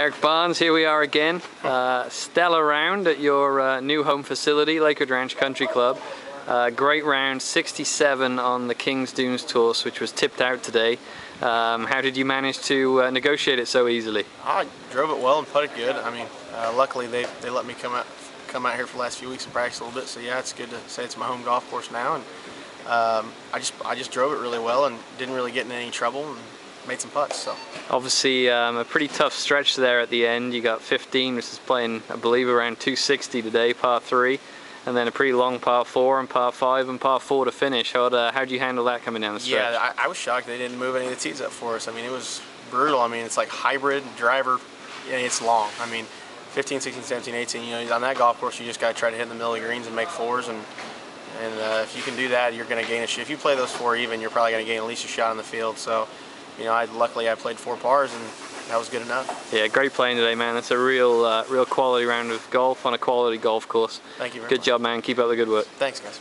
Erik Barnes, here we are again. Uh, stellar round at your uh, new home facility, Lakewood Ranch Country Club. Uh, great round, 67 on the King's Dunes course, which was tipped out today. Um, how did you manage to uh, negotiate it so easily? I drove it well and putted good. I mean, uh, luckily they, they let me come out come out here for the last few weeks and practice a little bit. So yeah, it's good to say it's my home golf course now. And um, I just I just drove it really well and didn't really get in any trouble and made some putts. So obviously um, a pretty tough stretch there at the end. You got 15, which is playing I believe around 260 today, par three, and then a pretty long par four and par five and par four to finish. How uh, how'd you handle that coming down the stretch? Yeah, I, I was shocked they didn't move any of the tees up for us. I mean, it was brutal. I mean, it's like hybrid driver. Yeah, it's long. I mean, 15, 16, 17, 18, you know, on that golf course, you just got to try to hit in the middle of the greens and make fours. And and uh, if you can do that, you're going to gain a shot. If you play those four even, you're probably going to gain at least a shot on the field. So, you know, I luckily I played four pars and that was good enough. Yeah, great playing today, man. It's a real, uh, real quality round of golf on a quality golf course. Thank you Good much. job, man. Keep up the good work. Thanks, guys.